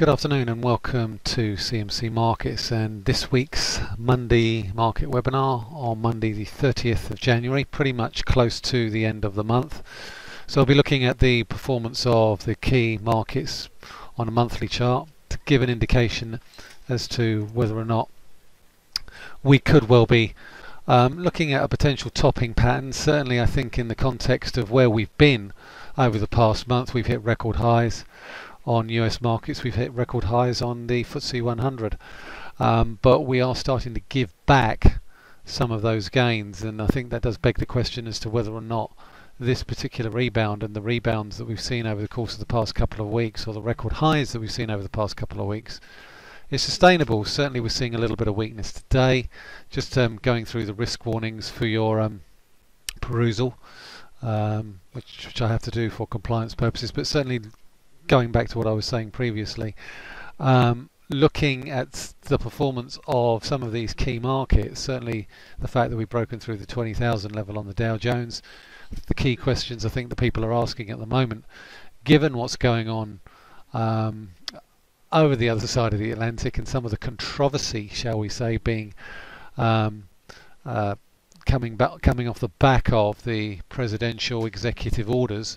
Good afternoon and welcome to CMC Markets and this week's Monday market webinar on Monday the 30th of January, pretty much close to the end of the month. So I'll be looking at the performance of the key markets on a monthly chart to give an indication as to whether or not we could well be um, looking at a potential topping pattern. Certainly I think in the context of where we've been over the past month, we've hit record highs on US markets. We've hit record highs on the FTSE 100, um, but we are starting to give back some of those gains, and I think that does beg the question as to whether or not this particular rebound and the rebounds that we've seen over the course of the past couple of weeks, or the record highs that we've seen over the past couple of weeks, is sustainable. Certainly, we're seeing a little bit of weakness today. Just um, going through the risk warnings for your um, perusal. Um, which, which I have to do for compliance purposes, but certainly going back to what I was saying previously, um, looking at the performance of some of these key markets, certainly the fact that we've broken through the 20,000 level on the Dow Jones, the key questions I think the people are asking at the moment, given what's going on um, over the other side of the Atlantic and some of the controversy, shall we say, being um, uh, coming back, coming off the back of the presidential executive orders,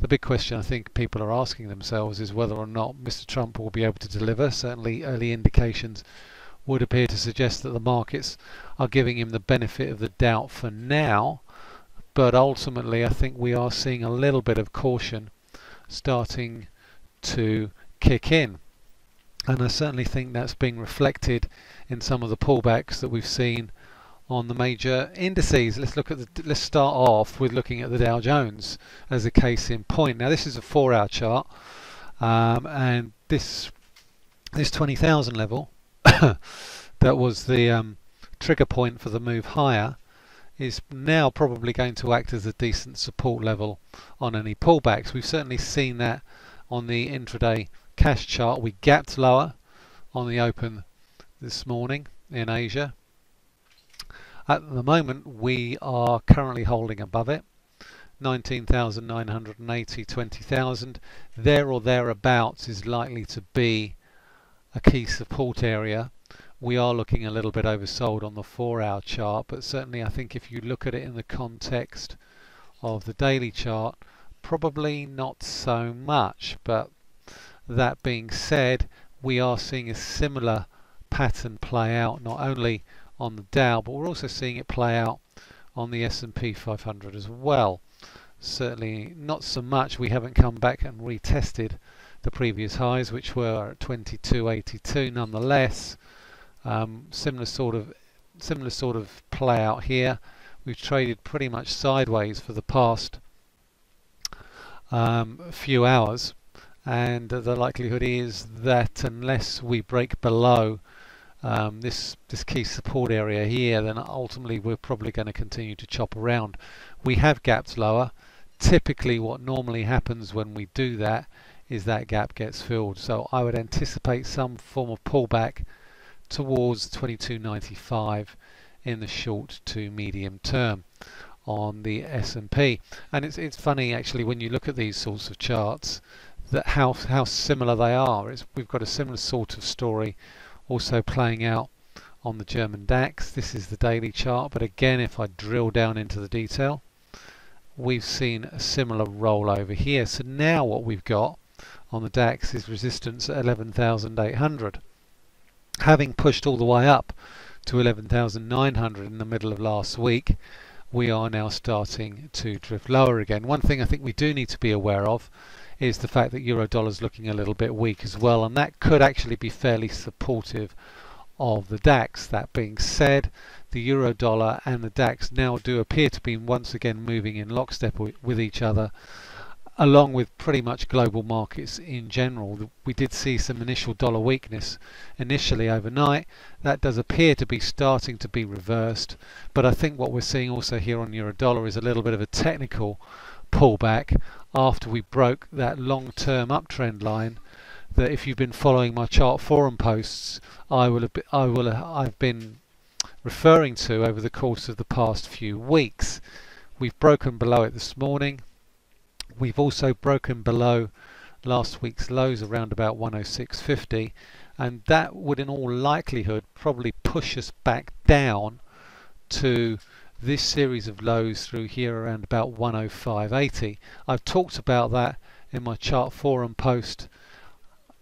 the big question I think people are asking themselves is whether or not Mr. Trump will be able to deliver. Certainly, early indications would appear to suggest that the markets are giving him the benefit of the doubt for now, but ultimately, I think we are seeing a little bit of caution starting to kick in. And I certainly think that's being reflected in some of the pullbacks that we've seen on the major indices. Let's look at the, let's start off with looking at the Dow Jones as a case in point. Now this is a four-hour chart, um, and this this 20,000 level that was the um, trigger point for the move higher is now probably going to act as a decent support level on any pullbacks. We've certainly seen that on the intraday cash chart. We gapped lower on the open this morning in Asia at the moment we are currently holding above it. 19,980, 20,000. There or thereabouts is likely to be a key support area. We are looking a little bit oversold on the four hour chart, but certainly I think if you look at it in the context of the daily chart, probably not so much. But that being said, we are seeing a similar pattern play out not only on the Dow, but we're also seeing it play out on the S&P 500 as well. Certainly not so much. We haven't come back and retested the previous highs, which were at 22.82. Nonetheless, um, similar sort of similar sort of play out here. We've traded pretty much sideways for the past um, few hours, and the likelihood is that unless we break below um, this this key support area here then ultimately we're probably going to continue to chop around. We have gaps lower. Typically what normally happens when we do that is that gap gets filled. So I would anticipate some form of pullback towards 22.95 in the short to medium term on the S&P and it's it's funny actually when you look at these sorts of charts that how how similar they are. It's, we've got a similar sort of story also playing out on the German DAX. This is the daily chart, but again, if I drill down into the detail, we've seen a similar roll over here. So now what we've got on the DAX is resistance at 11,800. Having pushed all the way up to 11,900 in the middle of last week, we are now starting to drift lower again. One thing I think we do need to be aware of is the fact that euro dollar is looking a little bit weak as well and that could actually be fairly supportive of the DAX. That being said, the euro dollar and the DAX now do appear to be once again moving in lockstep with each other along with pretty much global markets in general. We did see some initial dollar weakness initially overnight. That does appear to be starting to be reversed, but I think what we're seeing also here on euro dollar is a little bit of a technical pullback after we broke that long-term uptrend line that if you've been following my chart forum posts I will have been, I will have, I've been referring to over the course of the past few weeks. We've broken below it this morning. We've also broken below last week's lows around about 106.50 and that would in all likelihood probably push us back down to this series of lows through here around about 105.80. I've talked about that in my chart forum post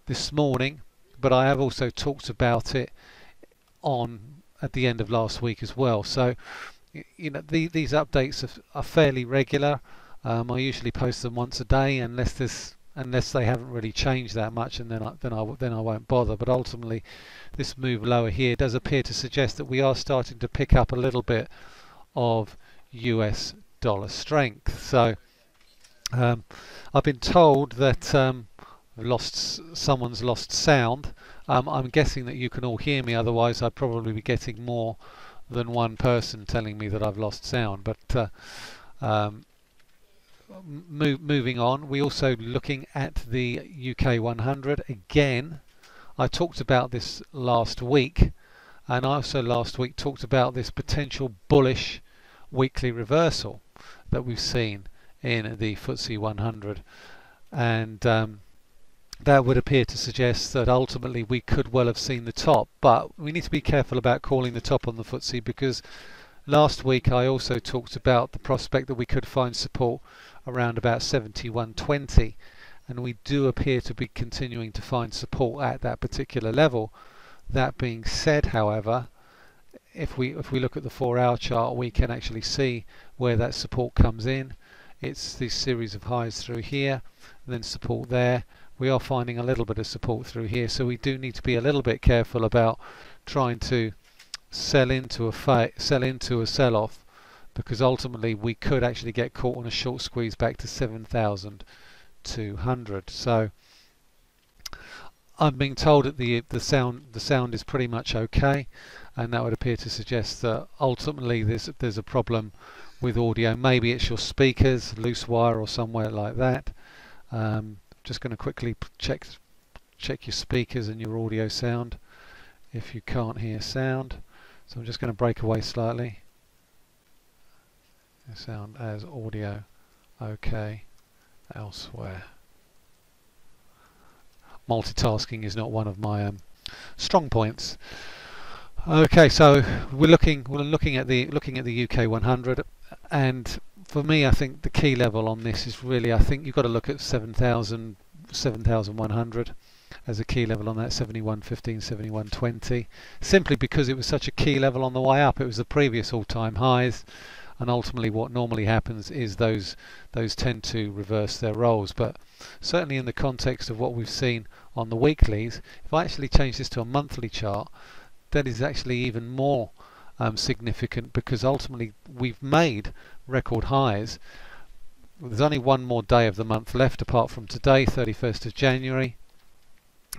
this morning but I have also talked about it on at the end of last week as well. So you know the, these updates are, are fairly regular. Um, I usually post them once a day unless this unless they haven't really changed that much and then I, then I then I won't bother. But ultimately this move lower here does appear to suggest that we are starting to pick up a little bit of US dollar strength. So um, I've been told that um, lost someone's lost sound. Um, I'm guessing that you can all hear me otherwise I'd probably be getting more than one person telling me that I've lost sound. But uh, um, move, moving on, we're also looking at the UK 100 again. I talked about this last week, and I also last week talked about this potential bullish weekly reversal that we've seen in the FTSE 100, and um, that would appear to suggest that ultimately we could well have seen the top, but we need to be careful about calling the top on the FTSE because last week I also talked about the prospect that we could find support around about 71.20 and we do appear to be continuing to find support at that particular level. That being said, however, if we if we look at the four hour chart we can actually see where that support comes in. It's this series of highs through here, then support there. We are finding a little bit of support through here, so we do need to be a little bit careful about trying to sell into a sell into a sell off because ultimately we could actually get caught on a short squeeze back to 7,200. So I'm being told that the the sound the sound is pretty much okay, and that would appear to suggest that ultimately there's there's a problem with audio. Maybe it's your speakers, loose wire, or somewhere like that. Um, just going to quickly check check your speakers and your audio sound if you can't hear sound. So I'm just going to break away slightly sound as audio okay elsewhere multitasking is not one of my um, strong points. Okay so we're looking we're looking at the looking at the UK 100 and for me I think the key level on this is really I think you've got to look at 7,000 7,100 as a key level on that 71.15 71.20 simply because it was such a key level on the way up. It was the previous all-time highs and ultimately what normally happens is those those tend to reverse their roles. But certainly in the context of what we've seen on the weeklies if I actually change this to a monthly chart that is actually even more um, significant because ultimately we've made record highs. There's only one more day of the month left apart from today 31st of January.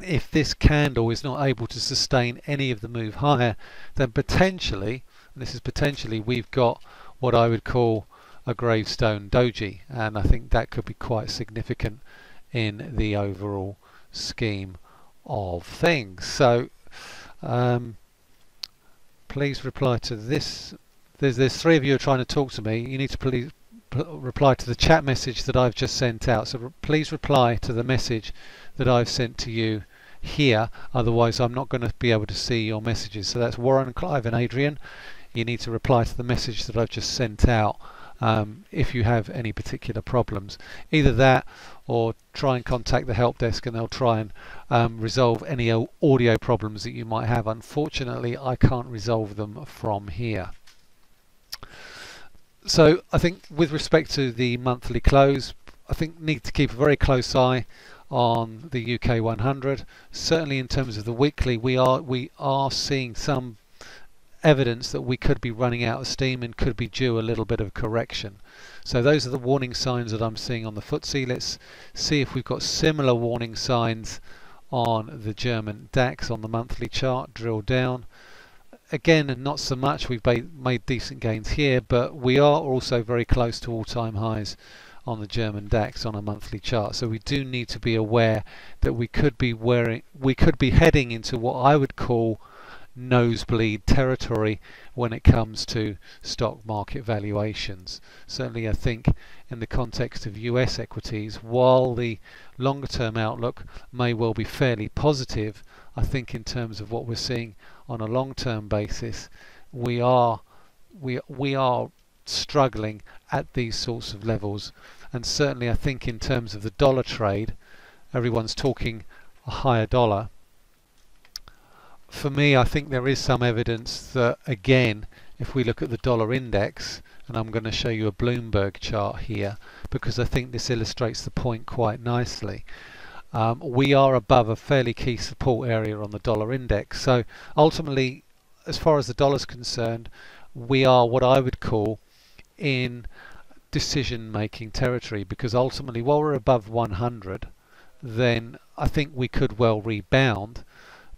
If this candle is not able to sustain any of the move higher then potentially and this is potentially we've got what I would call a gravestone doji and I think that could be quite significant in the overall scheme of things. So um, please reply to this. There's there's three of you are trying to talk to me. You need to please reply to the chat message that I've just sent out. So re please reply to the message that I've sent to you here. Otherwise I'm not going to be able to see your messages. So that's Warren Clive and Adrian you need to reply to the message that I've just sent out um, if you have any particular problems. Either that or try and contact the help desk and they'll try and um, resolve any audio problems that you might have. Unfortunately, I can't resolve them from here. So I think with respect to the monthly close, I think need to keep a very close eye on the UK 100. Certainly in terms of the weekly, we are we are seeing some evidence that we could be running out of steam and could be due a little bit of correction. So those are the warning signs that I'm seeing on the FTSE. Let's see if we've got similar warning signs on the German DAX on the monthly chart. Drill down. Again, not so much. We've made decent gains here, but we are also very close to all-time highs on the German DAX on a monthly chart. So we do need to be aware that we could be wearing, we could be heading into what I would call nosebleed territory when it comes to stock market valuations. Certainly, I think in the context of US equities, while the longer term outlook may well be fairly positive, I think in terms of what we're seeing on a long term basis, we are we we are struggling at these sorts of levels and certainly I think in terms of the dollar trade everyone's talking a higher dollar for me, I think there is some evidence that, again, if we look at the dollar index, and I'm going to show you a Bloomberg chart here, because I think this illustrates the point quite nicely. Um, we are above a fairly key support area on the dollar index. So ultimately, as far as the dollar is concerned, we are what I would call in decision making territory because ultimately while we're above 100 then I think we could well rebound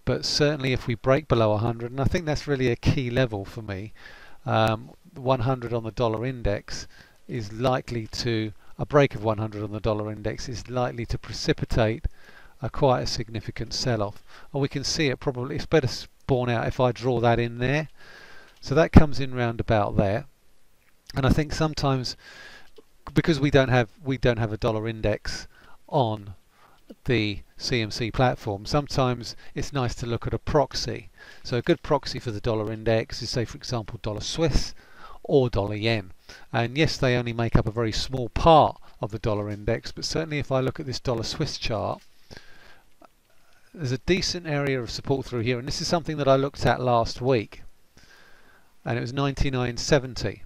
but certainly if we break below 100 and I think that's really a key level for me um, 100 on the dollar index is likely to a break of 100 on the dollar index is likely to precipitate a quite a significant sell-off. And we can see it probably it's better borne out if I draw that in there. So that comes in round about there. And I think sometimes because we don't have we don't have a dollar index on the CMC platform, sometimes it's nice to look at a proxy. So a good proxy for the dollar index is say for example dollar Swiss or dollar yen. And yes, they only make up a very small part of the dollar index, but certainly if I look at this dollar Swiss chart, there's a decent area of support through here, and this is something that I looked at last week, and it was 99.70.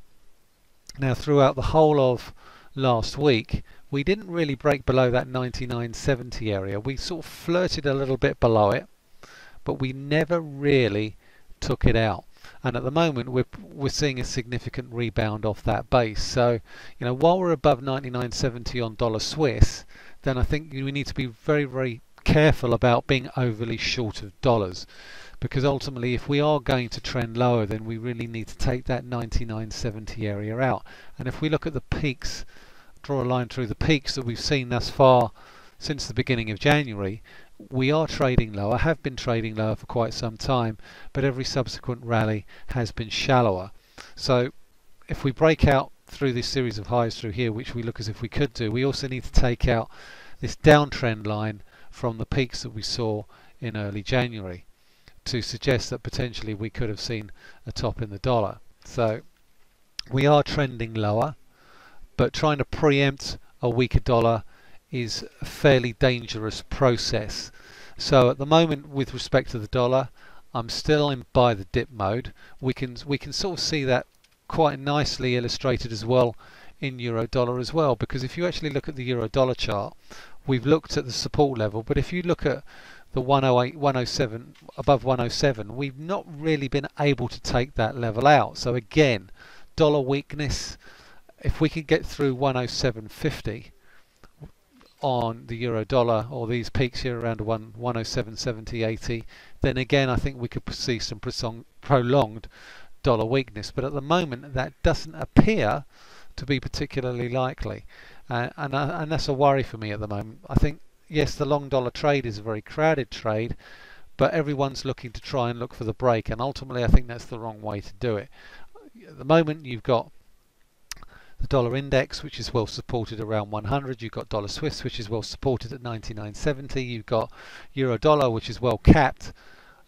Now throughout the whole of last week, we didn't really break below that 99.70 area. We sort of flirted a little bit below it, but we never really took it out. And at the moment, we're we're seeing a significant rebound off that base. So, you know, while we're above 99.70 on dollar Swiss, then I think we need to be very, very careful about being overly short of dollars because ultimately if we are going to trend lower then we really need to take that 99.70 area out and if we look at the peaks draw a line through the peaks that we've seen thus far since the beginning of January, we are trading lower, have been trading lower for quite some time, but every subsequent rally has been shallower. So if we break out through this series of highs through here, which we look as if we could do, we also need to take out this downtrend line from the peaks that we saw in early January to suggest that potentially we could have seen a top in the dollar. So we are trending lower but trying to preempt a weaker dollar is a fairly dangerous process. So at the moment with respect to the dollar I'm still in buy the dip mode. We can we can sort of see that quite nicely illustrated as well in euro dollar as well because if you actually look at the euro dollar chart we've looked at the support level but if you look at the 108 107 above 107 we've not really been able to take that level out so again dollar weakness if we could get through 107.50 on the euro dollar or these peaks here around 1 107.70 80 then again I think we could see some prolonged dollar weakness. But at the moment that doesn't appear to be particularly likely. Uh, and, uh, and that's a worry for me at the moment. I think yes the long dollar trade is a very crowded trade but everyone's looking to try and look for the break and ultimately I think that's the wrong way to do it. At the moment you've got the dollar index which is well supported around 100 you've got dollar Swiss which is well supported at 99.70 you've got euro dollar which is well capped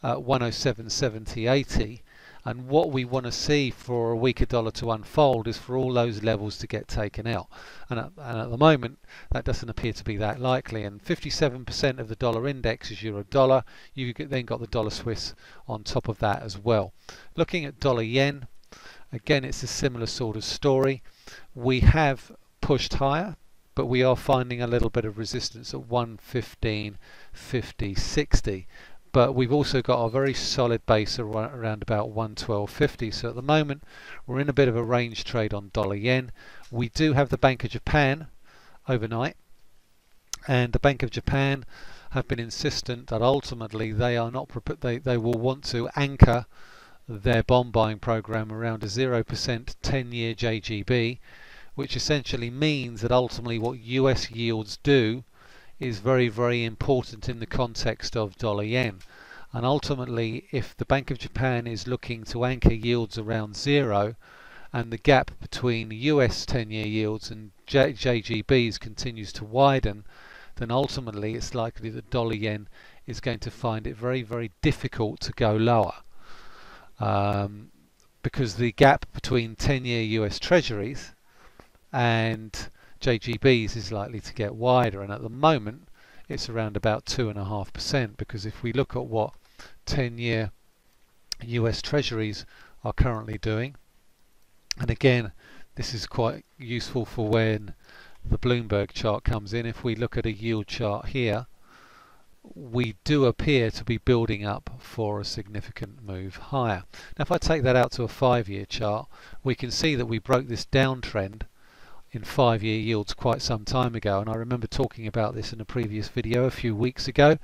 at 107.70 80 and what we want to see for a weaker dollar to unfold is for all those levels to get taken out. And at, and at the moment that doesn't appear to be that likely. And 57% of the dollar index is euro dollar. You've then got the dollar Swiss on top of that as well. Looking at dollar yen again it's a similar sort of story. We have pushed higher but we are finding a little bit of resistance at 115 50 60 but we've also got a very solid base around about 112.50 so at the moment we're in a bit of a range trade on dollar yen. We do have the Bank of Japan overnight. And the Bank of Japan have been insistent that ultimately they are not they, they will want to anchor their bond buying program around a 0% 10 year JGB which essentially means that ultimately what US yields do is very very important in the context of dollar yen. And ultimately if the Bank of Japan is looking to anchor yields around zero and the gap between US 10-year yields and J JGBs continues to widen then ultimately it's likely that dollar yen is going to find it very very difficult to go lower um, because the gap between 10-year US treasuries and JGBs is likely to get wider. And at the moment it's around about two and a half percent because if we look at what 10 year US treasuries are currently doing and again this is quite useful for when the Bloomberg chart comes in. If we look at a yield chart here we do appear to be building up for a significant move higher. Now if I take that out to a five year chart we can see that we broke this downtrend in five-year yields quite some time ago. And I remember talking about this in a previous video a few weeks ago.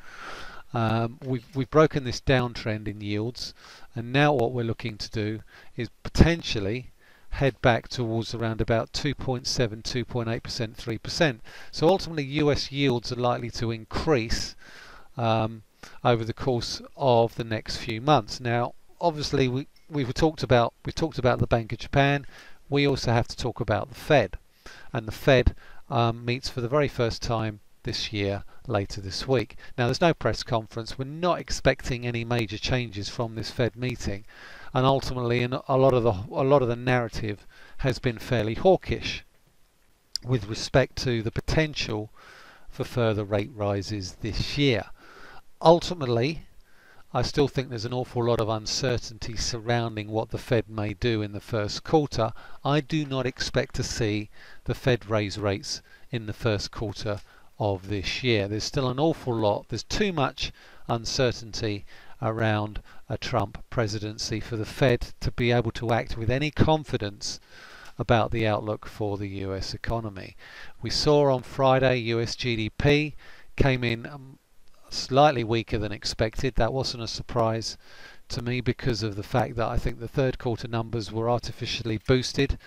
Um, we've, we've broken this downtrend in yields. And now what we're looking to do is potentially head back towards around about 2.7 2.8% 3% so ultimately US yields are likely to increase um, over the course of the next few months. Now obviously we we've talked about we've talked about the Bank of Japan. We also have to talk about the Fed. And the Fed um, meets for the very first time this year later this week. Now there's no press conference, we're not expecting any major changes from this Fed meeting. And ultimately a lot of the a lot of the narrative has been fairly hawkish with respect to the potential for further rate rises this year. Ultimately I still think there's an awful lot of uncertainty surrounding what the Fed may do in the first quarter. I do not expect to see the Fed raise rates in the first quarter of this year. There's still an awful lot, there's too much uncertainty around a Trump presidency for the Fed to be able to act with any confidence about the outlook for the US economy. We saw on Friday US GDP came in um, slightly weaker than expected. That wasn't a surprise to me because of the fact that I think the third quarter numbers were artificially boosted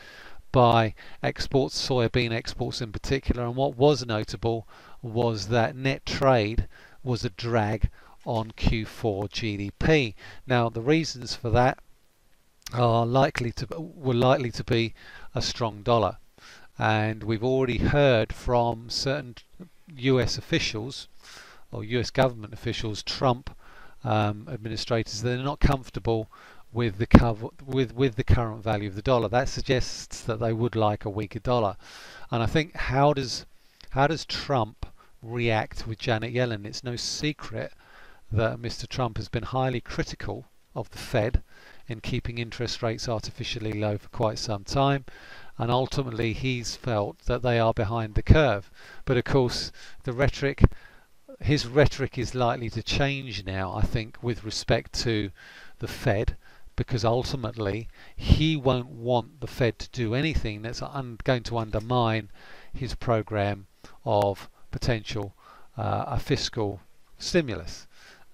by exports, soybean exports in particular. And what was notable was that net trade was a drag on Q4 GDP. Now the reasons for that are likely to were likely to be a strong dollar, and we've already heard from certain U.S. officials or US government officials, Trump um, administrators, they're not comfortable with the cover with with the current value of the dollar. That suggests that they would like a weaker dollar. And I think how does how does Trump react with Janet Yellen? It's no secret that Mr. Trump has been highly critical of the Fed in keeping interest rates artificially low for quite some time and ultimately he's felt that they are behind the curve. But of course the rhetoric his rhetoric is likely to change now, I think, with respect to the Fed, because ultimately he won't want the Fed to do anything that's going to undermine his program of potential uh, a fiscal stimulus.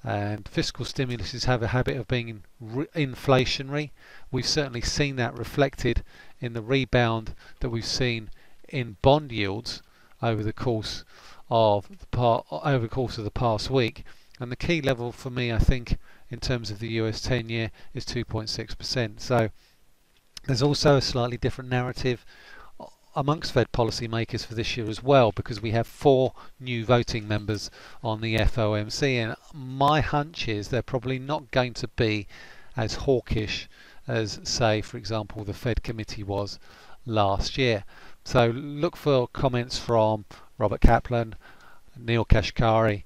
And fiscal stimuluses have a habit of being inflationary. We've certainly seen that reflected in the rebound that we've seen in bond yields over the course of part over the course of the past week. And the key level for me, I think, in terms of the US 10 year is 2.6%. So there's also a slightly different narrative amongst Fed policymakers for this year as well because we have four new voting members on the FOMC and my hunch is they're probably not going to be as hawkish as say for example the Fed committee was last year. So look for comments from Robert Kaplan, Neel Kashkari,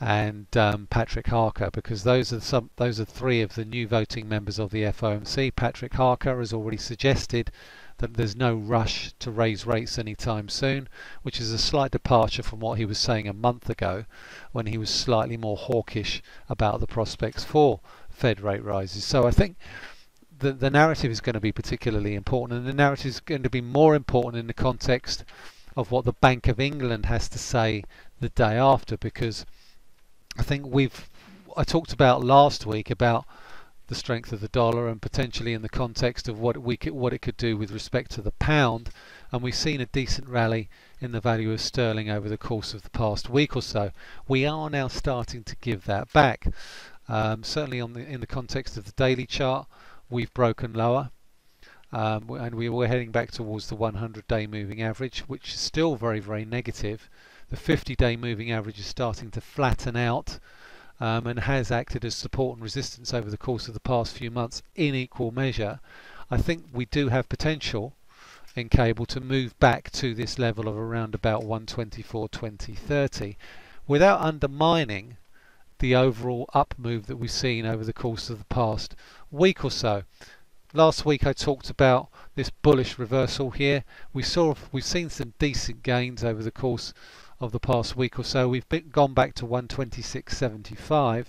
and um, Patrick Harker, because those are some those are three of the new voting members of the FOMC. Patrick Harker has already suggested that there's no rush to raise rates anytime soon, which is a slight departure from what he was saying a month ago, when he was slightly more hawkish about the prospects for Fed rate rises. So I think the the narrative is going to be particularly important, and the narrative is going to be more important in the context of what the Bank of England has to say the day after because I think we've I talked about last week about the strength of the dollar and potentially in the context of what we could, what it could do with respect to the pound. And we've seen a decent rally in the value of sterling over the course of the past week or so. We are now starting to give that back. Um, certainly on the, in the context of the daily chart, we've broken lower. Um, and we were heading back towards the 100 day moving average, which is still very, very negative. The 50 day moving average is starting to flatten out um, and has acted as support and resistance over the course of the past few months in equal measure. I think we do have potential in cable to move back to this level of around about 124 2030 without undermining the overall up move that we've seen over the course of the past week or so. Last week I talked about this bullish reversal here. We saw we've seen some decent gains over the course of the past week or so. We've been, gone back to 126.75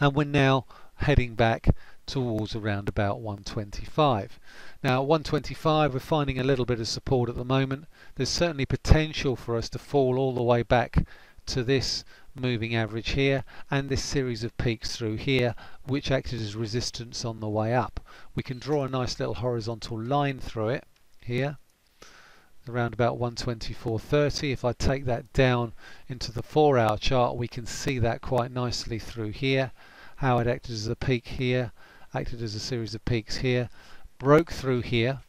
and we're now heading back towards around about 125. Now 125 we're finding a little bit of support at the moment. There's certainly potential for us to fall all the way back to this moving average here and this series of peaks through here which acted as resistance on the way up. We can draw a nice little horizontal line through it here around about 124.30 if I take that down into the four hour chart we can see that quite nicely through here how it acted as a peak here acted as a series of peaks here broke through here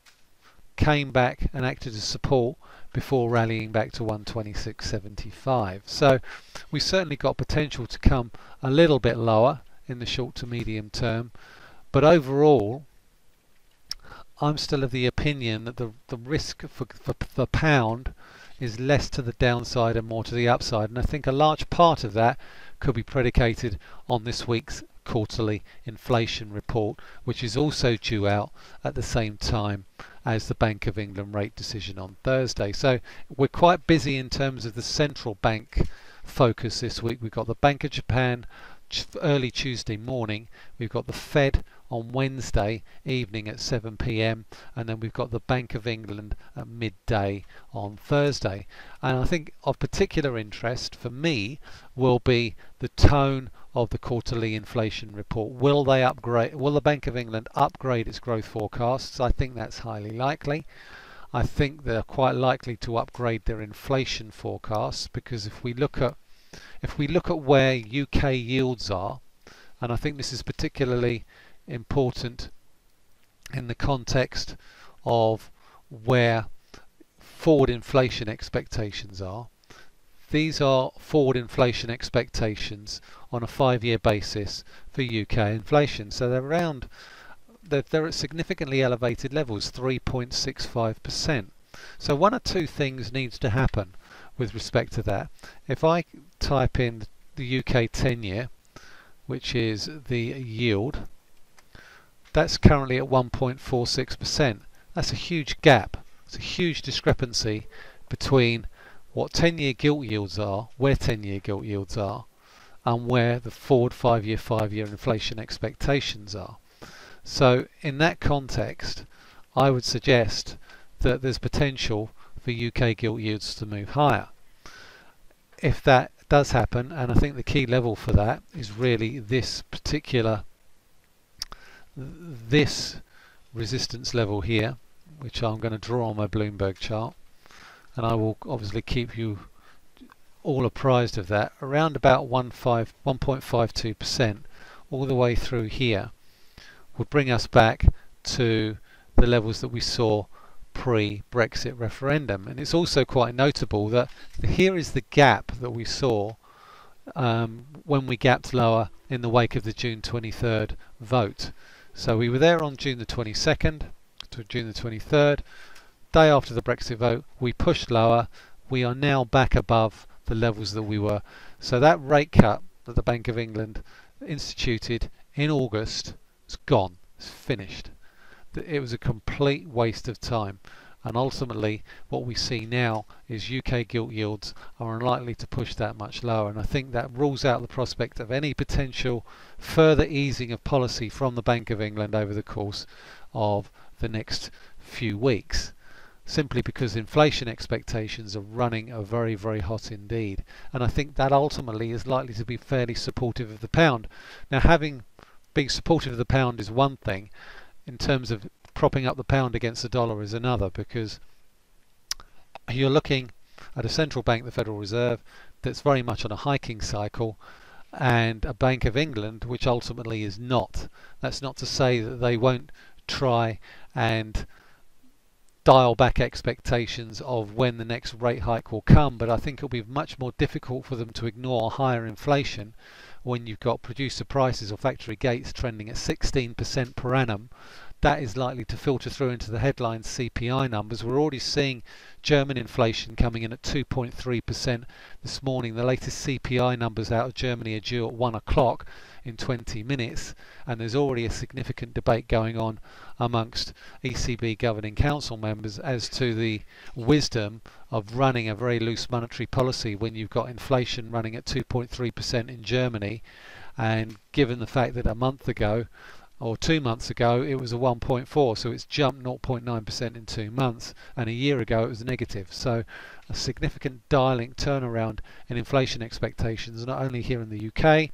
came back and acted as support before rallying back to 126.75 so we certainly got potential to come a little bit lower in the short to medium term but overall I'm still of the opinion that the, the risk for, for the pound is less to the downside and more to the upside. And I think a large part of that could be predicated on this week's quarterly inflation report, which is also due out at the same time as the Bank of England rate decision on Thursday. So we're quite busy in terms of the central bank focus this week. We've got the Bank of Japan early Tuesday morning. We've got the Fed on Wednesday evening at 7 pm and then we've got the Bank of England at midday on Thursday and I think of particular interest for me will be the tone of the quarterly inflation report will they upgrade will the Bank of England upgrade its growth forecasts I think that's highly likely I think they're quite likely to upgrade their inflation forecasts because if we look at if we look at where UK yields are and I think this is particularly important in the context of where forward inflation expectations are. These are forward inflation expectations on a five-year basis for UK inflation. So they're around, they're, they're at significantly elevated levels, 3.65%. So one or two things needs to happen with respect to that. If I type in the UK 10-year, which is the yield, that's currently at 1.46%. That's a huge gap. It's a huge discrepancy between what 10-year gilt yields are, where 10-year gilt yields are, and where the forward five-year, five-year inflation expectations are. So in that context, I would suggest that there's potential for UK gilt yields to move higher. If that does happen, and I think the key level for that is really this particular this resistance level here which I'm going to draw on my Bloomberg chart and I will obviously keep you all apprised of that around about 1.52% all the way through here would bring us back to the levels that we saw pre-Brexit referendum and it's also quite notable that here is the gap that we saw um, when we gapped lower in the wake of the June 23rd vote so we were there on June the 22nd to June the 23rd. Day after the Brexit vote, we pushed lower. We are now back above the levels that we were. So that rate cut that the Bank of England instituted in August is gone. It's finished. It was a complete waste of time and ultimately what we see now is UK gilt yields are unlikely to push that much lower and I think that rules out the prospect of any potential further easing of policy from the Bank of England over the course of the next few weeks simply because inflation expectations are running are very very hot indeed. And I think that ultimately is likely to be fairly supportive of the pound. Now having being supportive of the pound is one thing. In terms of propping up the pound against the dollar is another because you're looking at a central bank, the Federal Reserve, that's very much on a hiking cycle and a Bank of England which ultimately is not. That's not to say that they won't try and dial back expectations of when the next rate hike will come, but I think it'll be much more difficult for them to ignore higher inflation when you've got producer prices or factory gates trending at 16% per annum that is likely to filter through into the headline CPI numbers. We're already seeing German inflation coming in at 2.3% this morning. The latest CPI numbers out of Germany are due at 1 o'clock in 20 minutes, and there's already a significant debate going on amongst ECB governing council members as to the wisdom of running a very loose monetary policy when you've got inflation running at 2.3% in Germany. And given the fact that a month ago or two months ago it was a 1.4 so it's jumped 0.9% in two months and a year ago it was negative so a significant dialing turnaround in inflation expectations not only here in the UK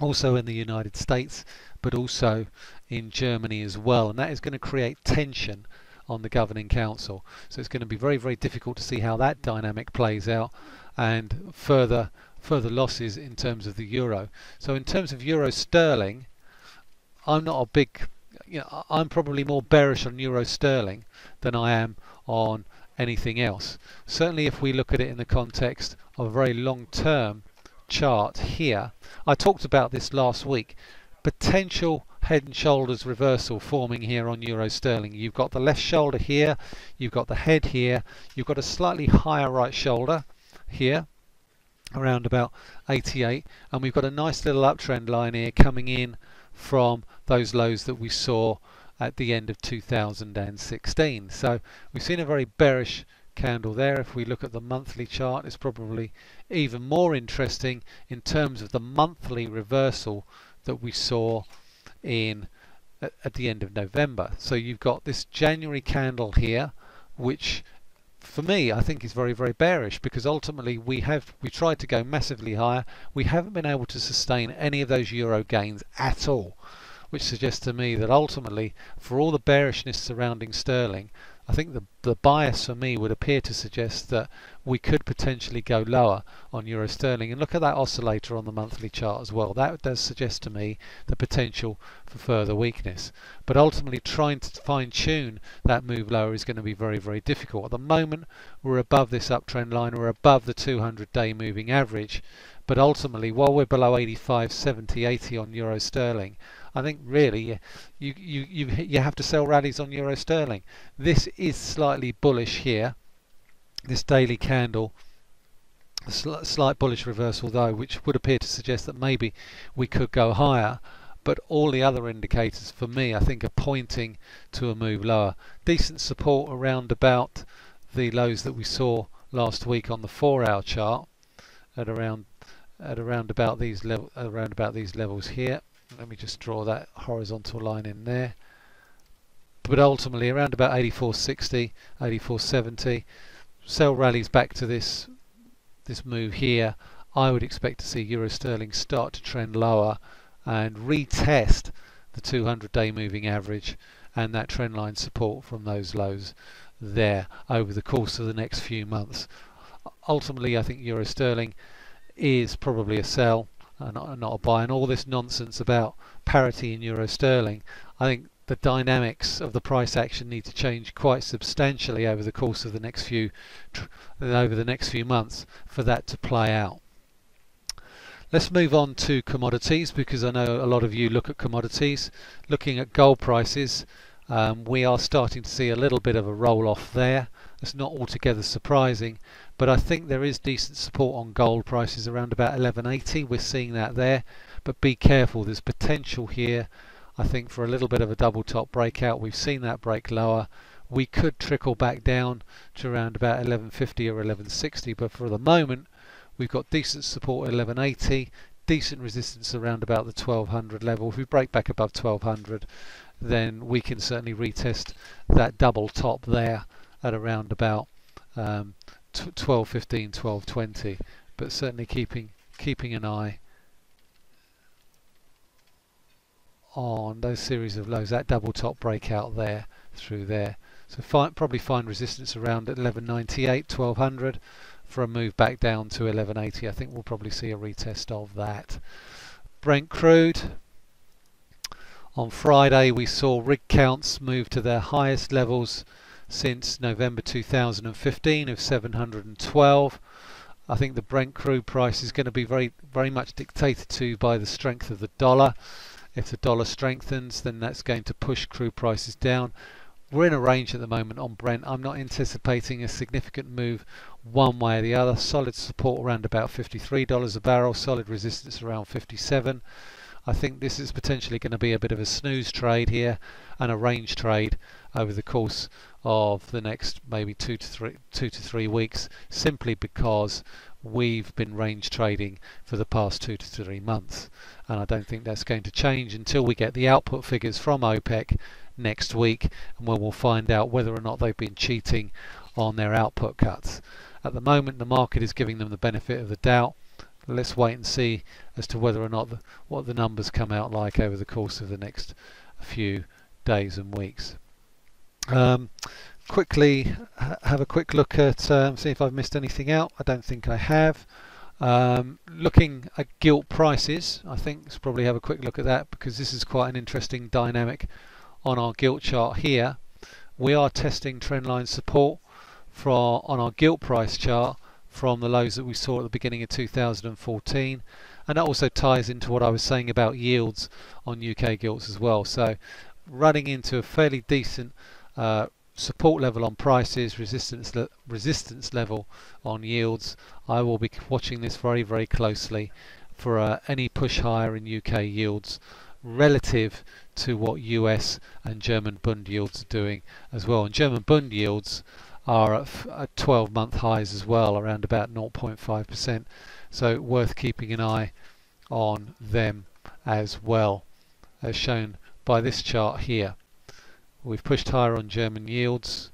also in the United States but also in Germany as well. And that is going to create tension on the governing council. So it's going to be very very difficult to see how that dynamic plays out and further further losses in terms of the euro. So in terms of euro sterling I'm not a big, you know, I'm probably more bearish on euro sterling than I am on anything else. Certainly if we look at it in the context of a very long term chart here, I talked about this last week, potential head and shoulders reversal forming here on euro sterling. You've got the left shoulder here, you've got the head here, you've got a slightly higher right shoulder here around about 88 and we've got a nice little uptrend line here coming in from those lows that we saw at the end of 2016. So we've seen a very bearish candle there. If we look at the monthly chart, it's probably even more interesting in terms of the monthly reversal that we saw in at, at the end of November. So you've got this January candle here, which for me, I think is very, very bearish because ultimately we have we tried to go massively higher. We haven't been able to sustain any of those euro gains at all, which suggests to me that ultimately, for all the bearishness surrounding sterling, I think the, the bias for me would appear to suggest that we could potentially go lower on euro sterling. And look at that oscillator on the monthly chart as well. That does suggest to me the potential for further weakness. But ultimately, trying to fine tune that move lower is going to be very, very difficult. At the moment, we're above this uptrend line, we're above the 200 day moving average. But ultimately, while we're below 85, 70, 80 on euro sterling, I think really you, you, you, you have to sell rallies on euro sterling. This is slightly bullish here, this daily candle. Slight bullish reversal though, which would appear to suggest that maybe we could go higher. But all the other indicators for me, I think, are pointing to a move lower. Decent support around about the lows that we saw last week on the four-hour chart at around at around about these level around about these levels here let me just draw that horizontal line in there. But ultimately around about 84.60 84.70 sell rallies back to this this move here. I would expect to see euro sterling start to trend lower and retest the 200 day moving average and that trend line support from those lows there over the course of the next few months. Ultimately I think euro sterling is probably a sell Uh, not, not a buy. And all this nonsense about parity in euro sterling, I think the dynamics of the price action need to change quite substantially over the course of the next few over the next few months for that to play out. Let's move on to commodities because I know a lot of you look at commodities. Looking at gold prices, um, we are starting to see a little bit of a roll off there. It's not altogether surprising but I think there is decent support on gold prices around about 1180 we're seeing that there but be careful. There's potential here I think for a little bit of a double top breakout. We've seen that break lower. We could trickle back down to around about 1150 or 1160 but for the moment we've got decent support at 1180 decent resistance around about the 1200 level. If we break back above 1200 then we can certainly retest that double top there at around about um, 12 15 12 20 but certainly keeping keeping an eye on those series of lows that double top breakout there through there so find, probably find resistance around at 1198 1200 for a move back down to 1180. I think we'll probably see a retest of that. Brent crude. On Friday we saw rig counts move to their highest levels since November 2015 of 712. I think the Brent crude price is going to be very very much dictated to by the strength of the dollar. If the dollar strengthens then that's going to push crude prices down. We're in a range at the moment on Brent. I'm not anticipating a significant move one way or the other. Solid support around about $53 a barrel, solid resistance around 57. I think this is potentially going to be a bit of a snooze trade here and a range trade over the course of the next maybe two to three two to three weeks simply because we've been range trading for the past two to three months and I don't think that's going to change until we get the output figures from OPEC next week and when we'll find out whether or not they've been cheating on their output cuts. At the moment the market is giving them the benefit of the doubt. Let's wait and see as to whether or not the, what the numbers come out like over the course of the next few days and weeks. Um, quickly have a quick look at um, see if I've missed anything out. I don't think I have. Um, looking at gilt prices, I think let's probably have a quick look at that because this is quite an interesting dynamic on our gilt chart here. We are testing trendline support for on our gilt price chart from the lows that we saw at the beginning of 2014 and that also ties into what I was saying about yields on UK gilts as well so running into a fairly decent uh, support level on prices, resistance le resistance level on yields. I will be watching this very very closely for uh, any push higher in UK yields relative to what US and German Bund yields are doing as well. And German Bund yields are at, at 12 month highs as well, around about 0.5%. So worth keeping an eye on them as well, as shown by this chart here. We've pushed higher on German yields,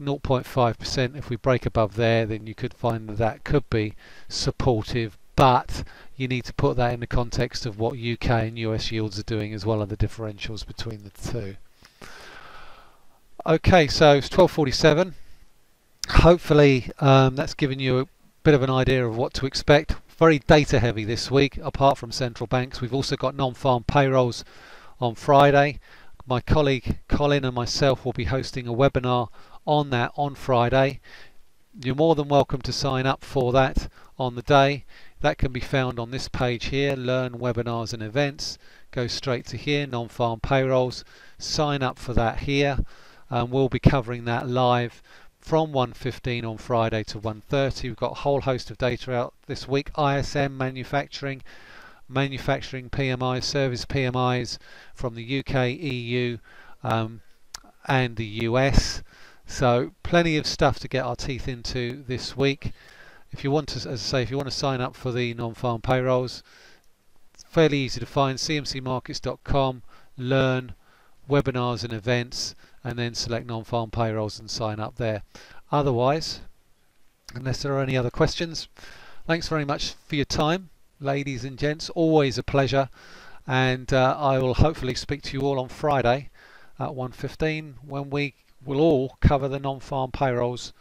0.5%. If we break above there, then you could find that that could be supportive, but you need to put that in the context of what UK and US yields are doing as well and the differentials between the two. Okay, so it's 12.47. Hopefully um, that's given you a bit of an idea of what to expect. Very data heavy this week, apart from central banks. We've also got non-farm payrolls on Friday my colleague Colin and myself will be hosting a webinar on that on Friday. You're more than welcome to sign up for that on the day. That can be found on this page here, Learn Webinars and Events. Go straight to here, Non-Farm Payrolls. Sign up for that here. And we'll be covering that live from 1.15 on Friday to 1.30. We've got a whole host of data out this week. ISM, manufacturing, manufacturing PMIs, service PMIs from the UK, EU um, and the US. So plenty of stuff to get our teeth into this week. If you want to, as I say, if you want to sign up for the non-farm payrolls, fairly easy to find. CMCmarkets.com, learn webinars and events, and then select non-farm payrolls and sign up there. Otherwise, unless there are any other questions, thanks very much for your time ladies and gents. Always a pleasure. And uh, I will hopefully speak to you all on Friday at 1.15 when we will all cover the non-farm payrolls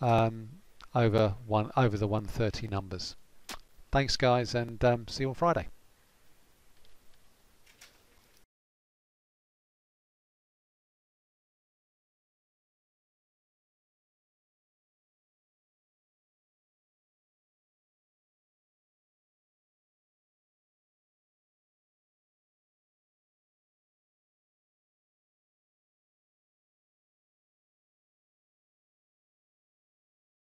um, over one over the 130 numbers. Thanks guys and um, see you on Friday.